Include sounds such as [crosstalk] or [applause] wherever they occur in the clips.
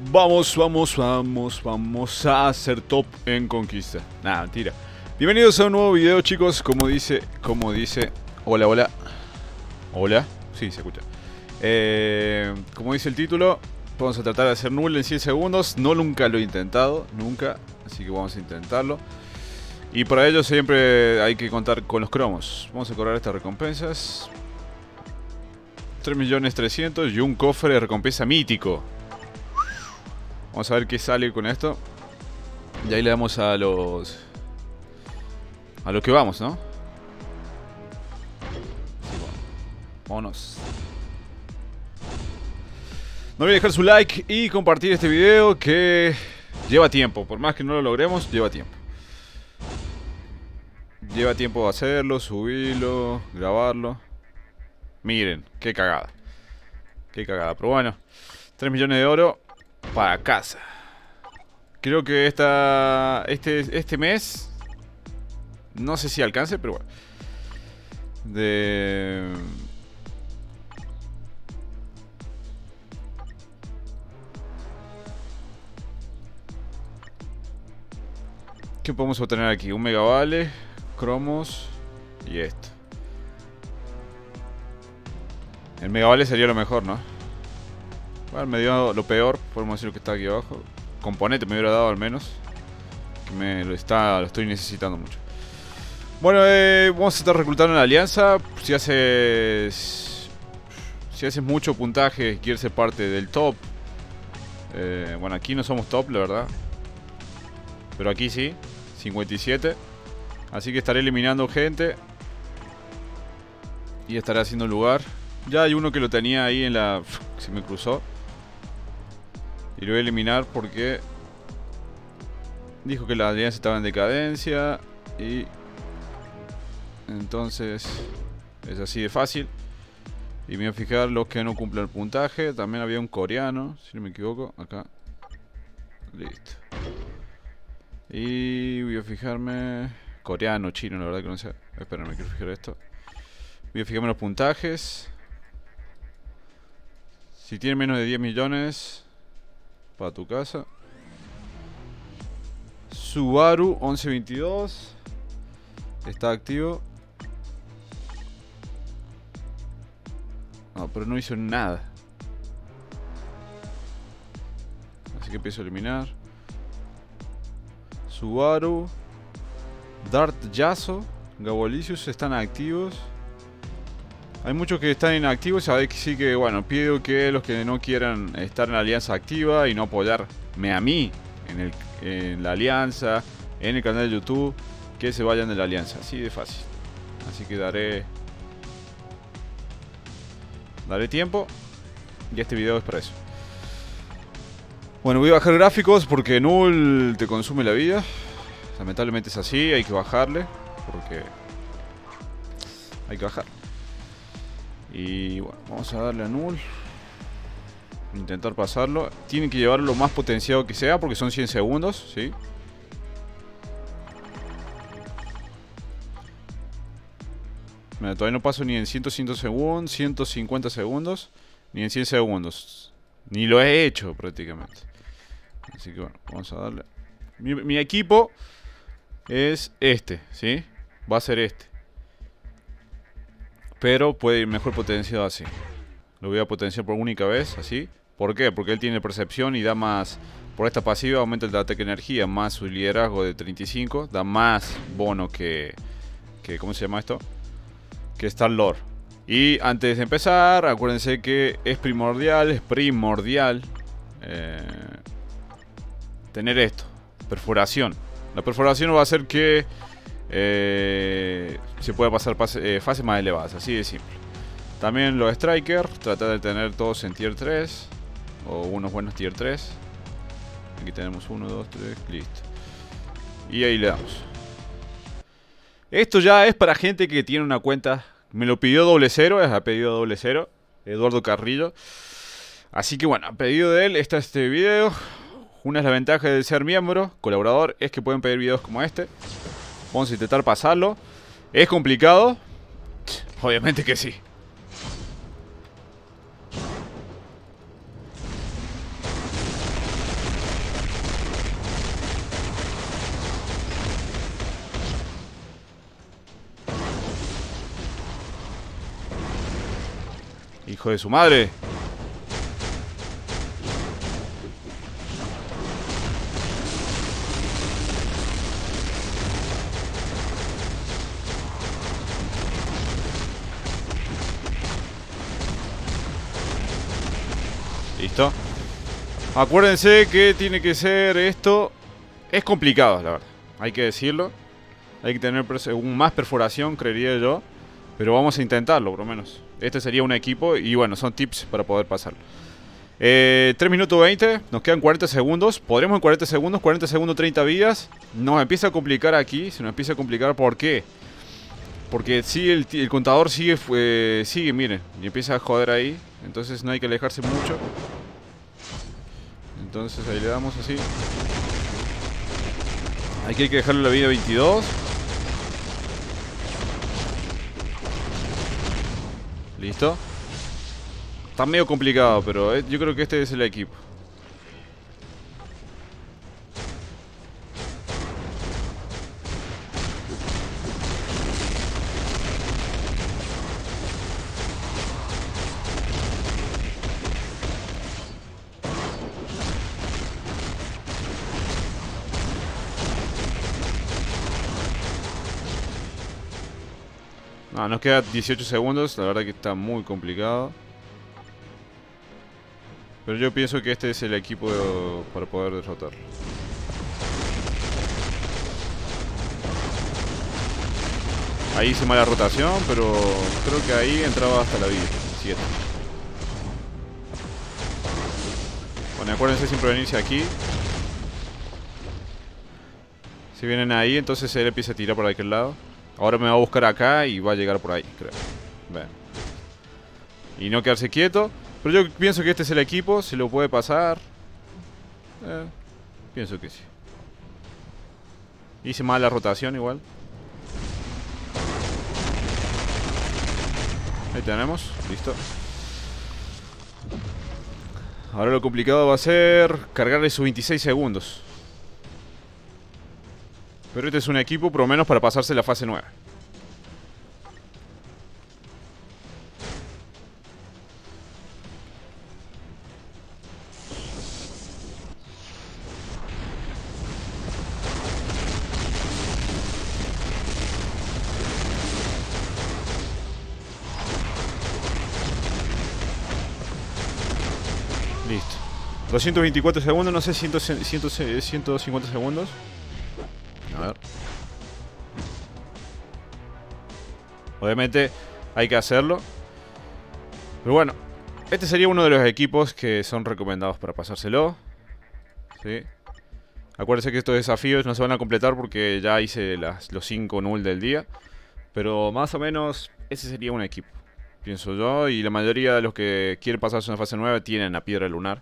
Vamos, vamos, vamos, vamos a hacer top en conquista. Nada, mentira. Bienvenidos a un nuevo video, chicos. Como dice, como dice. Hola, hola. Hola. Sí, se escucha. Eh, como dice el título, vamos a tratar de hacer null en 100 segundos. No nunca lo he intentado, nunca. Así que vamos a intentarlo. Y para ello siempre hay que contar con los cromos. Vamos a cobrar estas recompensas. 3.300.000 y un cofre de recompensa mítico. Vamos a ver qué sale con esto. Y ahí le damos a los... A lo que vamos, ¿no? Vámonos. No olviden dejar su like y compartir este video que lleva tiempo. Por más que no lo logremos, lleva tiempo. Lleva tiempo hacerlo, subirlo, grabarlo. Miren, qué cagada. Qué cagada. Pero bueno, 3 millones de oro para casa. Creo que esta, este, este mes, no sé si alcance, pero bueno. De... ¿Qué podemos obtener aquí? Un megavale, cromos y esto. El megavale sería lo mejor, ¿no? Bueno, me dio lo peor, podemos decir que está aquí abajo. Componente me hubiera dado al menos. Me lo, está, lo estoy necesitando mucho. Bueno, eh, vamos a estar reclutando en la alianza. Si haces. Si haces mucho puntaje y quieres ser parte del top. Eh, bueno, aquí no somos top, la verdad. Pero aquí sí. 57. Así que estaré eliminando gente. Y estaré haciendo lugar. Ya hay uno que lo tenía ahí en la... Se me cruzó. Y lo voy a eliminar porque... Dijo que la alianza estaba en decadencia. Y... Entonces... Es así de fácil. Y me voy a fijar los que no cumplen el puntaje. También había un coreano, si no me equivoco. Acá. Listo. Y voy a fijarme... Coreano, chino, la verdad que no sé. Espera, me quiero fijar esto. Voy a fijarme los puntajes. Si tiene menos de 10 millones para tu casa. Subaru 1122 está activo. No, pero no hizo nada. Así que empiezo a eliminar. Subaru, Dart Yaso, Gabolicious están activos. Hay muchos que están inactivos, sabéis que sí que, bueno, pido que los que no quieran estar en la alianza activa y no apoyarme a mí en, en la alianza, en el canal de YouTube, que se vayan de la alianza, así de fácil. Así que daré daré tiempo y este video es para eso. Bueno, voy a bajar gráficos porque Null te consume la vida. Lamentablemente es así, hay que bajarle porque hay que bajar. Y bueno, vamos a darle a null. Intentar pasarlo. Tienen que llevarlo lo más potenciado que sea porque son 100 segundos, ¿sí? Mira, todavía no paso ni en 100, 100 segundos, 150 segundos, ni en 100 segundos. Ni lo he hecho prácticamente. Así que bueno, vamos a darle. Mi, mi equipo es este, ¿sí? Va a ser este. Pero puede ir mejor potenciado así. Lo voy a potenciar por única vez, así. ¿Por qué? Porque él tiene percepción y da más... Por esta pasiva aumenta el ataque de energía, más su liderazgo de 35. Da más bono que... que ¿Cómo se llama esto? Que Star Lord. Y antes de empezar, acuérdense que es primordial, es primordial... Eh, tener esto. Perforación. La perforación va a hacer que eh, se puede pasar eh, fases más elevadas, así de simple. También los Striker, tratar de tener todos en tier 3 o unos buenos tier 3. Aquí tenemos 1, 2, 3, listo. Y ahí le damos. Esto ya es para gente que tiene una cuenta. Me lo pidió doble cero, es a pedido doble cero. Eduardo Carrillo. Así que bueno, a pedido de él está este video. Una es la ventaja de ser miembro, colaborador, es que pueden pedir videos como este. Vamos a intentar pasarlo. ¿Es complicado? Obviamente que sí. Hijo de su madre. Acuérdense que tiene que ser esto. Es complicado, la verdad. Hay que decirlo. Hay que tener más perforación, creería yo. Pero vamos a intentarlo, por lo menos. Este sería un equipo y bueno, son tips para poder pasarlo. Eh, 3 minutos 20, nos quedan 40 segundos. Podremos en 40 segundos, 40 segundos 30 vidas. Nos empieza a complicar aquí, se nos empieza a complicar. ¿Por qué? Porque si el, contador sigue, sigue, miren, y empieza a joder ahí. Entonces no hay que alejarse mucho. Entonces ahí le damos así. Aquí hay que dejarle la vida 22. Listo. Está medio complicado, pero eh, yo creo que este es el equipo. Nos queda 18 segundos. La verdad que está muy complicado. Pero yo pienso que este es el equipo para poder derrotarlo. Ahí hice mala rotación, pero creo que ahí entraba hasta la vida. 7. Bueno, acuérdense siempre venirse aquí. Si vienen ahí, entonces él empieza a tirar por aquel lado. Ahora me va a buscar acá y va a llegar por ahí, creo. Y no quedarse quieto. Pero yo pienso que este es el equipo. Se lo puede pasar. Eh, pienso que sí. Hice mal la rotación igual. Ahí tenemos. Listo. Ahora lo complicado va a ser cargarle sus 26 segundos. Pero este es un equipo por lo menos para pasarse la fase 9. Listo. 224 segundos, no sé, 150 segundos. Obviamente hay que hacerlo. Pero bueno, este sería uno de los equipos que son recomendados para pasárselo. ¿Sí? Acuérdense que estos desafíos no se van a completar porque ya hice las, los 5 null del día. Pero más o menos ese sería un equipo, pienso yo. Y la mayoría de los que quieren pasarse una fase nueva tienen a piedra lunar.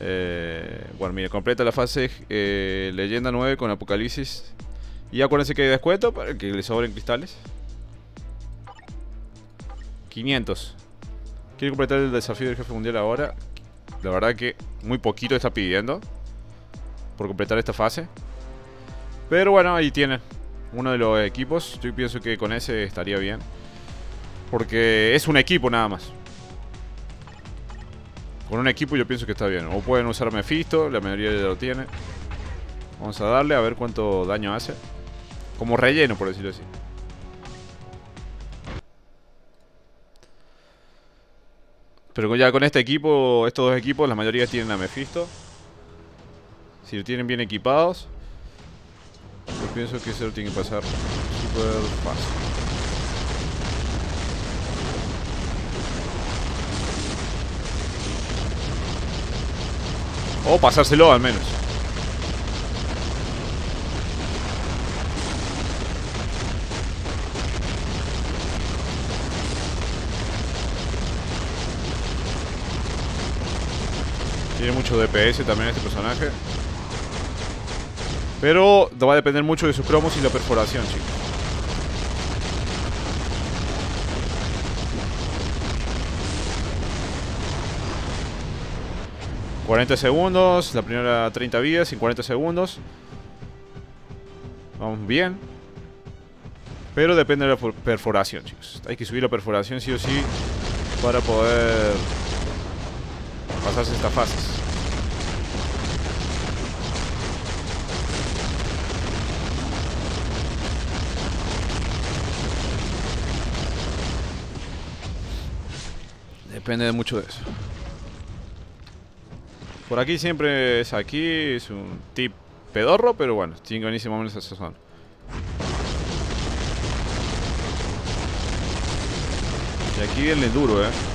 Eh, bueno, mire, completa la fase eh, Leyenda 9 con Apocalipsis. Y acuérdense que hay descuento para que le sobren cristales. 500. Quiere completar el desafío del jefe mundial ahora. La verdad que muy poquito está pidiendo por completar esta fase. Pero bueno, ahí tienen uno de los equipos. Yo pienso que con ese estaría bien. Porque es un equipo nada más. Con un equipo yo pienso que está bien. O pueden usar Mephisto, la mayoría ya lo tiene. Vamos a darle a ver cuánto daño hace. Como relleno, por decirlo así. Pero ya con este equipo, estos dos equipos, la mayoría tienen a Mephisto. Si lo tienen bien equipados, yo pienso que se lo tiene que pasar fácil. O pasárselo al menos. Mucho DPS también este personaje. Pero va a depender mucho de sus cromos y la perforación, chicos. 40 segundos, la primera 30 vidas en 40 segundos. Vamos bien. Pero depende de la perforación, chicos. Hay que subir la perforación sí o sí. para poder pasarse estas fases. Depende de mucho de eso. Por aquí siempre es aquí, es un tip pedorro, pero bueno, buenísimo menos esa zona. Y aquí viene duro, eh.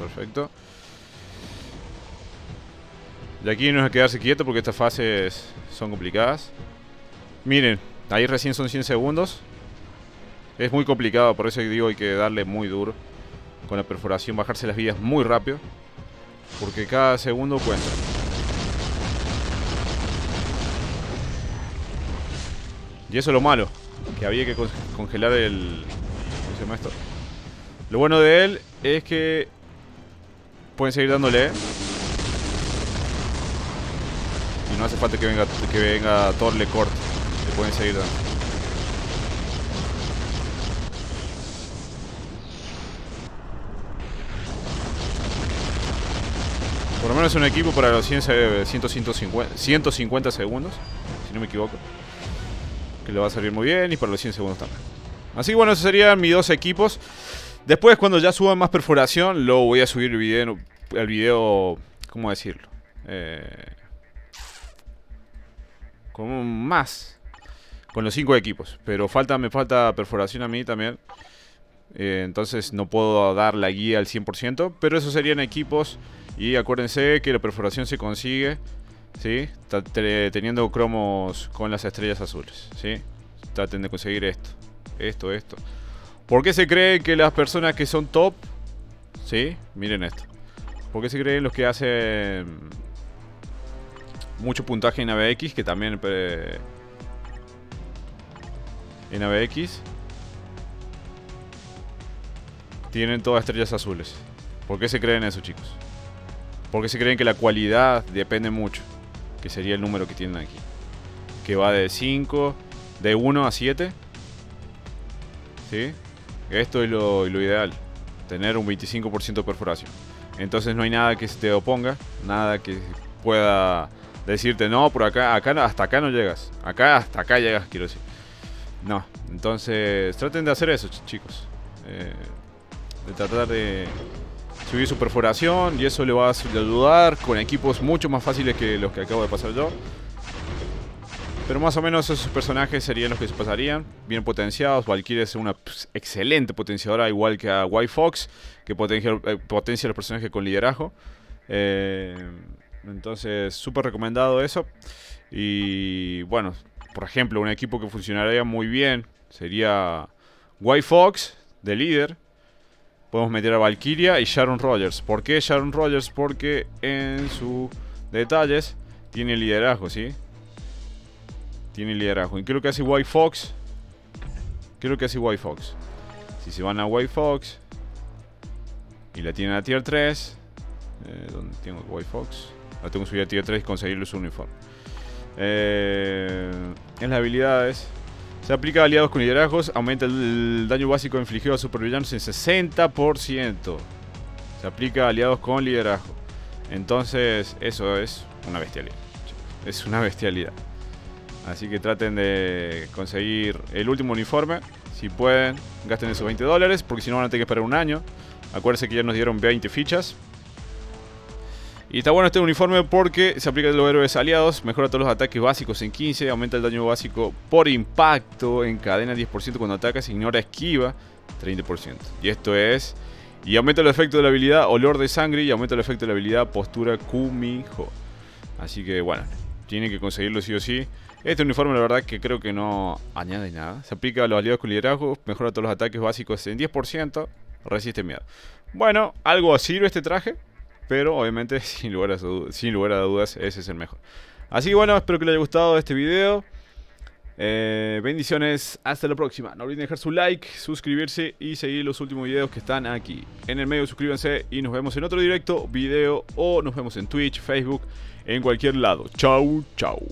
Perfecto. De aquí no es quedarse quieto porque estas fases son complicadas. Miren, ahí recién son 100 segundos. Es muy complicado, por eso digo hay que darle muy duro. Con la perforación, bajarse las vidas muy rápido. Porque cada segundo cuenta. Y eso es lo malo. Que había que congelar el... ¿Cómo se llama esto? Lo bueno de él es que... Pueden seguir dándole. Y no hace falta que venga, que venga Thor le corte. Le pueden seguir dando. Por lo menos un equipo para los 100, 150, 150 segundos, si no me equivoco. Que le va a salir muy bien y para los 100 segundos también. Así que bueno, esos serían mis dos equipos. Después, cuando ya suba más perforación, lo voy a subir el video, el video ¿cómo decirlo? Eh, como más. Con los 5 equipos. Pero falta, me falta perforación a mí también. Eh, entonces no puedo dar la guía al 100%. Pero esos serían equipos y acuérdense que la perforación se consigue, ¿sí? Teniendo cromos con las estrellas azules, ¿sí? Traten de conseguir esto, esto, esto. ¿Por qué se cree que las personas que son top, ¿sí? Miren esto. ¿Por qué se creen los que hacen mucho puntaje en ABX, que también eh, en ABX tienen todas estrellas azules? ¿Por qué se creen eso, chicos? Porque se creen que la cualidad depende mucho. Que sería el número que tienen aquí. Que va de 5, de 1 a 7. ¿Sí? Esto es lo, ideal. Tener un 25% de perforación. Entonces no hay nada que se te oponga. Nada que pueda decirte, no, por acá, acá hasta acá no llegas. Acá hasta acá llegas, quiero decir. No. Entonces traten de hacer eso, chicos. Eh, de tratar de subir su perforación y eso le va a ayudar con equipos mucho más fáciles que los que acabo de pasar yo. Pero más o menos esos personajes serían los que se pasarían, bien potenciados. Valkyrie es una excelente potenciadora, igual que a White Fox, que potencia, eh, potencia los personajes con liderazgo. Eh, entonces, súper recomendado eso. Y bueno, por ejemplo, un equipo que funcionaría muy bien sería White Fox de líder, Podemos meter a Valkyria y Sharon Rogers. ¿Por qué Sharon Rogers? Porque en sus detalles tiene liderazgo, ¿sí? Tiene liderazgo. ¿Y qué es lo que hace White Fox? ¿Qué es lo que hace White Fox? Si se van a White Fox y la tienen a tier 3, eh, ¿dónde tengo White Fox? La tengo que subir a tier 3 y conseguirle su uniforme. Eh, en las habilidades se aplica a aliados con liderazgos, aumenta el daño básico infligido a supervillanos en 60%. Se aplica a aliados con liderazgo. Entonces, eso es una bestialidad. Es una bestialidad. Así que traten de conseguir el último uniforme. Si pueden, gasten esos 20 dólares, porque si no van a tener que esperar un año. Acuérdense que ya nos dieron 20 fichas. Y está bueno este uniforme porque se aplica a los héroes aliados, mejora todos los ataques básicos en 15, aumenta el daño básico por impacto, encadena 10% cuando atacas, ignora esquiva 30%. Y esto es... Y aumenta el efecto de la habilidad olor de sangre y aumenta el efecto de la habilidad postura Kumiho. Así que bueno, tienen que conseguirlo sí o sí. Este uniforme la verdad que creo que no añade nada. Se aplica a los aliados con liderazgo, mejora todos los ataques básicos en 10%, resiste miedo. Bueno, algo sirve este traje. Pero obviamente, [laughs] sin lugar, a, dudas, ese es el mejor. Así que bueno, espero que les haya gustado este video. Eh, bendiciones, hasta la próxima. No olviden dejar su like, suscribirse y seguir los últimos videos que están aquí. En el medio suscríbanse y nos vemos en otro directo, video o nos vemos en Twitch, Facebook, en cualquier lado. Chau, chau.